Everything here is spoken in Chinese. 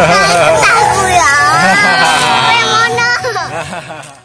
나는나为什么呢@